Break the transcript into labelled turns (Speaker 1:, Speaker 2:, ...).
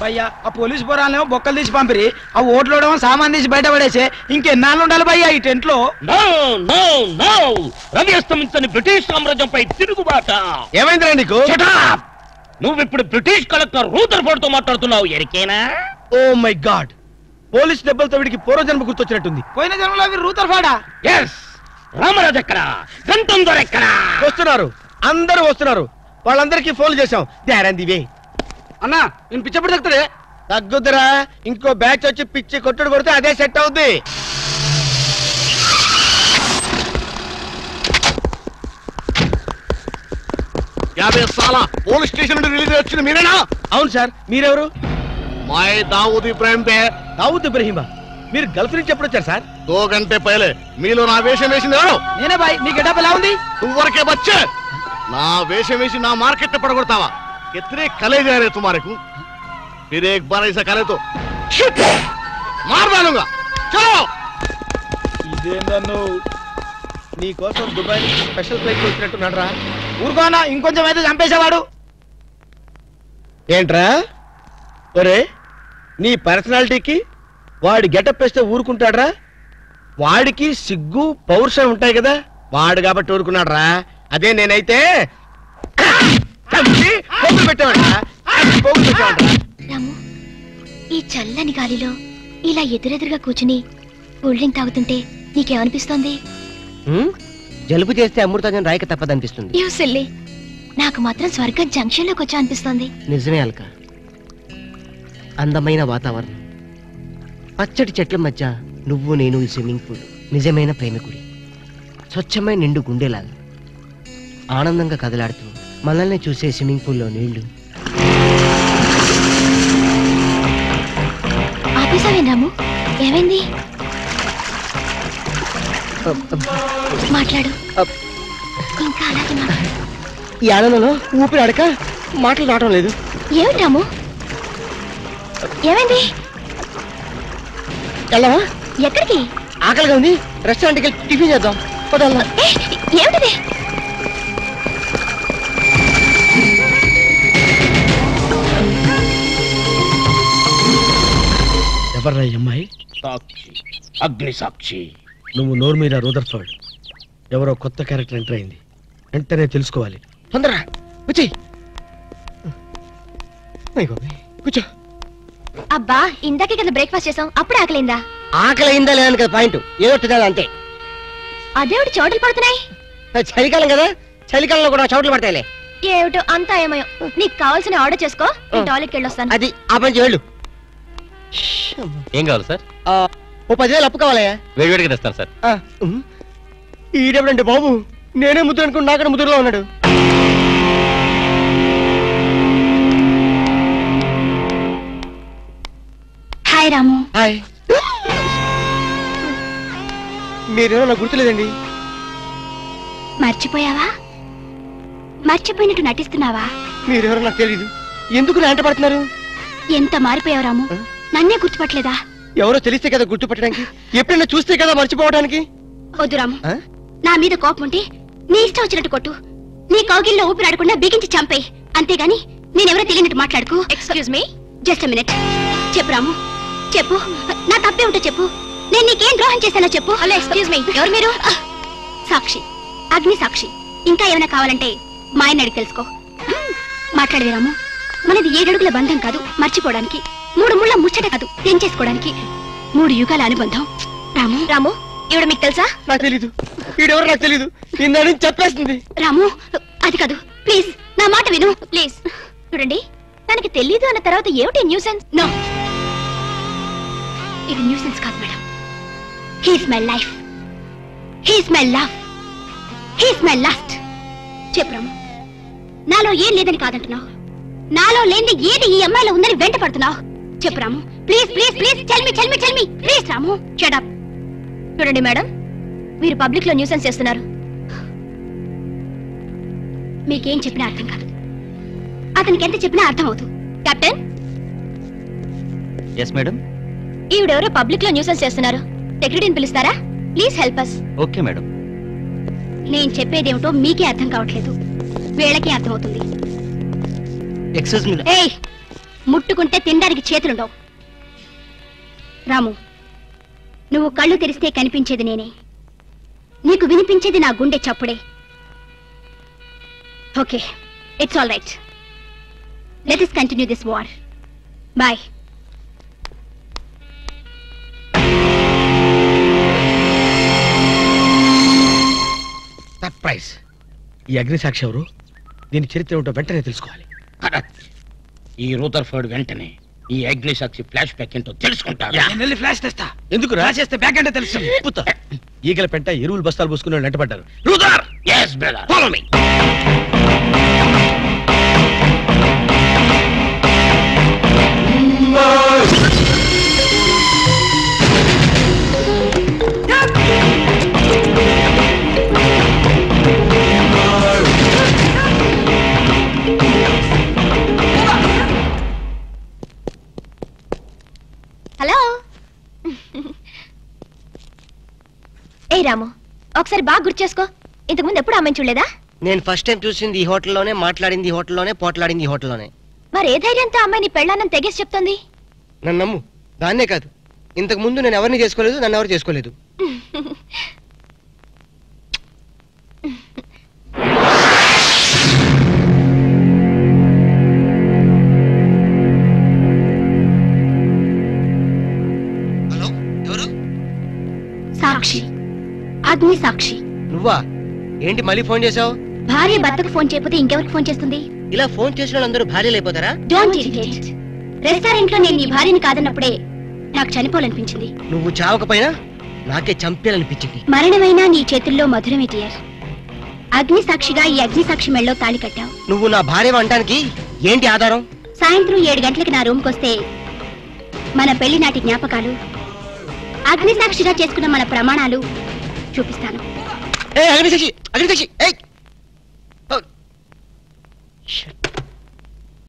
Speaker 1: భయ్యా ఆ పోలీస్ పోరాలేమో బొక్కలు తీసి పంపిరి ఆ ఓట్లోడేమో సామాన్ తీసి బయట పడేసే ఇంకెన్నాళ్ళు ఉండాలి భయ్యా ఈ టెంట్లో
Speaker 2: నో నో నో రవి అస్తమించని బ్రిటిష్ సామ్రాజ్యంపై తిరుగుబాట.
Speaker 3: ఏమైందిరా నీకు!
Speaker 2: నువ్వు ఇప్పుడు బ్రిటిష్ కలెక్టర్ రూదర్ఫోర్డ్తో మాట్లాడుతున్నావు ఎరికేనా?
Speaker 3: Oh my god! పోలీస్ దెబ్బలతో వీడికి పూర్వజన్మ గుర్తొచ్చినట్టుంది.
Speaker 1: పోయిన జన్మలో అవి రూతర్ ఫాడా?
Speaker 2: ఎస్ రామరాజు ఎక్కడ? గంటం దొర ఎక్కడ?
Speaker 3: వస్తున్నారు. అందరూ వస్తున్నారు. వాళ్ళందరికీ ఫోన్ చేశాం. దారంది వే
Speaker 1: అన్నా నేను పిచ్చప్పుడు తగ్గుతాడే
Speaker 3: తగ్గుద్దురా ఇంకో బ్యాచ్ వచ్చి పిచ్చి కొట్టుడు కొడితే అదే సెట్ అవుద్ది.
Speaker 4: యాభై సాల పోలీస్ స్టేషన్ నుండి రిలీజ్ వచ్చింది మీరేనా?
Speaker 3: అవును సార్ మీరెవరు?
Speaker 4: మాయ దావూద్ ఇబ్రాహిం దే.
Speaker 3: దావుద్ ఇబ్రహీమా? మీరు గల్ఫ్ నుంచి ఎప్పుడు వచ్చారు సార్?
Speaker 4: దో గంటే పైలే. మీలో నా వేషం వేసింది ఎవరు?
Speaker 1: నేనే బాయ్ నీ గెటప్ ఎలా ఉంది?
Speaker 4: నువ్వరకే బచ్చే. నా వేషం వేసి నా మార్కెట్ పడగొడతావా? ఎత్రే కలే जा रहे तुम्हारे को फिर एक बार ऐसा करे तो shit! मार डालूंगा चलो
Speaker 3: ఇదే నన్ను నీ కోసం దుబాయ్ నుంచి స్పెషల్ ఫ్లైట్ వచ్చినట్టున్నాడు రా
Speaker 1: ఊరుకోనా ఇంకొంచెం అయితే చంపేసేవాడు
Speaker 3: ఏంట్రా ఒరే నీ పర్సనాలిటీకి వాడి గెటప్ వేస్తే ఊరుకుంటాడ్రా వాడికి సిగ్గు పౌరుషం ఉంటాయి కదా వాడు కాబట్టి ఊరుకున్నాడు రా అదే నేనైతే చంపి పోగులు.
Speaker 5: రాము ఈ చల్లని గాలిలో ఇలా ఎదురెదురుగా కూర్చుని కూల్ డ్రింక్ తాగుతుంటే నీకేమనిపిస్తోంది?
Speaker 6: ఉమ్, జలుబు చేస్తే అమృతాజన్ రాయక తప్పదనిపిస్తుంది.
Speaker 5: యూ సిల్లీ నాకు మాత్రం స్వర్గం జంక్షన్లోకి వచ్చా అనిపిస్తోంది.
Speaker 6: నిజమే అల్క. అందమైన వాతావరణం. పచ్చటి చెట్ల మధ్య నువ్వు నేను ఈ స్విమ్మింగ్ పూల్ నిజమైన ప్రేమికుడి. స్వచ్ఛమైన నిండు గుండెలాగా ఆనందంగా కదలాడుతూ మనల్ని చూసే స్విమ్మింగ్ పూల్లో నీళ్ళు.
Speaker 5: ఆపేసావేం రాము? ఏమైంది? మాట్లాడు.
Speaker 6: అబ్.
Speaker 5: ఇంకా అలాగే మాట్లాడు.
Speaker 6: ఈ ఆనందంలో ఊపిరి అడక మాటలు రావడం లేదు.
Speaker 5: ఏమిటి రాము? ఏమైంది? ఎక్కడికి?
Speaker 6: ఆకలిగా ఉంది. రెస్టారెంట్కి వెళ్ళి టిఫిన్ చేద్దాం. పదల్లా
Speaker 5: ఏ, ఏమిటిది?
Speaker 3: ఎవర్రా ఈ అమ్మాయి?
Speaker 2: సాక్షి. అగ్ని సాక్షి.
Speaker 3: నువ్వు నోరు మీద రూదర్ఫర్డ్ ఎవరో కొత్త క్యారెక్టర్ ఎంటర్ అయింది. వెంటనే తెలుసుకోవాలి.
Speaker 6: తొందరగా వచ్చి కూర్చో.
Speaker 5: అబ్బా ఇందాకే కదా బ్రేక్ఫాస్ట్ చేసాం. అప్పుడే ఆకలిందా?
Speaker 6: ఆకలి అయిందా లేదని కదా పాయింట్. ఏదో తినాలి అంతే.
Speaker 5: అదేవిటి చోటలు పడుతున్నాయి.
Speaker 6: చలికాలం కదా. చలికాలంలో కూడా చోట్లు పడతాయిలే.
Speaker 5: ఏమిటో అంతా ఏమయో నీకు కావాల్సిన ఆర్డర్ చేసుకో. నేను టాయిలెట్కి వెళ్ళొస్తాను.
Speaker 6: అది ఆ పని చేయాలి
Speaker 7: ఏం కావాలి సార్?
Speaker 6: ఓ పదివేలు అప్పు కావాలయ్యా.
Speaker 7: వేడివేడిగా తెస్తాను సార్.
Speaker 6: ఆ, ఉమ్. ఈడెవడండి బాబు? నేనే ముద్దు అనుకుని నాకడ ముద్దులో ఉన్నాడు.
Speaker 5: హాయ్ రాము.
Speaker 6: హాయ్. మీరేమో నాకు గుర్తులేదండి?
Speaker 5: మర్చిపోయావా? మర్చిపోయినట్టు నటిస్తున్నావా?
Speaker 6: మీరెవరో నాకు తెలియదు ఎందుకు నా వెంట పడుతున్నారు?
Speaker 5: ఎంత మారిపోయావు రాము? నన్నే గుర్తుపట్టలేదా?
Speaker 6: ఎవరో తెలిస్తే కదా గుర్తుపట్టడానికి? ఎప్పుడైనా చూస్తే కదా మర్చిపోవడానికి?
Speaker 5: వద్దు రాము? నా మీద కోపం ఉంటే నీ ఇష్టం వచ్చినట్టు కొట్టు. నీ కౌగిల్లో ఊపిరాడకుండా బిగించి చంపేయి. అంతేగాని నేనెవరో తెలియనట్టు మాట్లాడుకు. ఎక్స్క్యూజ్ మీ జస్ట్ మినిట్ చెప్పు రాము. చెప్పు. నా తప్పే ఉంటే చెప్పు. నేను నీకేం ద్రోహం చేశానో చెప్పు. హలో ఎక్స్క్యూజ్ మీ ఎవరు మీరు? సాక్షి. అగ్ని సాక్షి. ఇంకా ఏమైనా కావాలంటే మా ఆయన అడిగి తెలుసుకో. మాట్లాడేది రాము. మనది ఏడడుగుల బంధం కాదు మర్చిపోవడానికి. మూడు ముళ్ళ ముచ్చట కాదు. తెంచేసుకోవడానికి మూడు యుగాల అనుబంధం. రాము? రాము ఇవిడ మీకు తెలుసా?
Speaker 6: నాకు తెలీదు. ఈడెవరో నాకు తెలీదు. నుంచి చెప్పేస్తుంది.
Speaker 5: రాము అది కాదు. ప్లీజ్ నా మాట విను. ప్లీజ్. చూడండి తనకి తెలీదు అన్న తర్వాత ఏమిటి న్యూసెన్స్? నో. ఇది న్యూసెన్స్ కాదు madam. He's my life he's my love he's my last చెప్పు రాము. నాలో ఏం లేదని కాదంటున్నావు. నాలో లేని ఏది ఈ అమ్మాయిలో ఉందని వెంట పడుతున్నావు చెప్పు రాము. ప్లీజ్ ప్లీజ్ ప్లీజ్ చల్మి చల్మి చల్మి ప్లీజ్ రాము షడప్ చూడండి మేడం మీరు పబ్లిక్లో న్యూసెన్స్ చేస్తున్నారు. మీకేం చెప్పినా అర్థం కాదు. అతనికి ఎంత చెప్పినా అర్థం అవుతుంది కెప్టెన్
Speaker 7: ఎస్ మేడం
Speaker 5: ఈవిడెవరో పబ్లిక్లో న్యూసెన్స్ చేస్తున్నారు. సెక్రటరీని పిలుస్తారా? Please help us
Speaker 7: okay madam
Speaker 5: నేను చెప్పేదేమిటో మీకే అర్థం కావట్లేదు. వీళ్ళకి అర్థం అవుతుంది
Speaker 6: ఎక్స్క్యూజ్ మీ
Speaker 5: ఏయ్ ముట్టుకుంటే తినడానికి చేతులుండవు. రాము నువ్వు కళ్ళు తెరిస్తే కనిపించేది నేనే. నీకు వినిపించేది నా గుండె చప్పుడే. Okay it's all right let us continue this war boy
Speaker 3: surprise ఈ అగ్నిసాక్షి ఎవరు? దీని చరిత్ర ఏమిటో వెంటనే తెలుసుకోవాలి.
Speaker 2: ఈ రూదర్ఫర్డ్ వెంటనే ఈ అగ్ని సాక్షి ఫ్లాష్ బ్యాక్ ఏంటో తెలుసుకుంటాడు
Speaker 1: నేను వెళ్ళి ఫ్లాష్ తెస్తా.
Speaker 3: ఎందుకు రా?
Speaker 1: చేస్తే బ్యాక్ అంటే తెలుసు.
Speaker 3: ఈగల పెంట ఎరువులు బస్తాలు పోసుకుని వాళ్ళు వెంటపడ్డారు.
Speaker 2: Brother yes brother follow
Speaker 5: me ఏ రాము ఒకసారి బాగా గుర్తు చేసుకో. ఇంతకుముందు ఎప్పుడు అమ్మాయిని చూడలేదా?
Speaker 6: నేను ఫస్ట్ టైం చూసింది ఈ హోటల్లోనే మాట్లాడింది ఈ హోటల్లోనే పోట్లాడింది ఈ హోటల్లోనే.
Speaker 5: మరి ఏ ధైర్యంతో అమ్మాయిని పెళ్ళానని తెగేసి చెప్తుంది?
Speaker 6: నన్ను నమ్ము దాన్నే కాదు. ఇంతకు ముందు నేను ఎవరిని చేసుకోలేదు నన్ను ఎవరు చేసుకోలేదు. హలో ఎవరు?
Speaker 5: సాక్షి అగ్ని సాక్షి.
Speaker 6: నువ్వా? ఏంటి మళ్ళీ ఫోన్ చేసావు
Speaker 5: భార్య భర్తకు ఫోన్ చేయకపోతే ఇంకెవరికి ఫోన్ చేస్తుంది?
Speaker 6: ఇలా ఫోన్ చేసిన వాళ్ళందరూ భార్యలు అయిపోతారా?
Speaker 5: డోంట్ ఇరిటేట్ రెస్టారెంట్లో నేను నీ భార్యని కాదన్నప్పుడే నాకు చనిపోవాలనిపించింది.
Speaker 6: నువ్వు చావకపోయినా నాకే చంపేయాలనిపించింది.
Speaker 5: మరణమైనా నీ చేతుల్లో మధురమే డియర్ అగ్ని సాక్షిగా ఈ అగ్ని సాక్షి మెళ్ళలో తాళి కట్టావు.
Speaker 6: నువ్వు నా భార్య అంటానికి ఏంటి ఆధారం?
Speaker 5: సాయంత్రం ఏడు గంటలకి నా రూమ్కి వస్తే మన పెళ్ళి నాటి జ్ఞాపకాలు అగ్ని సాక్షిగా చేసుకున్న మన ప్రమాణాలు చూపిస్తాను.
Speaker 6: ఏ అగ్నిశక్షి అగ్నిశక్షి ఏ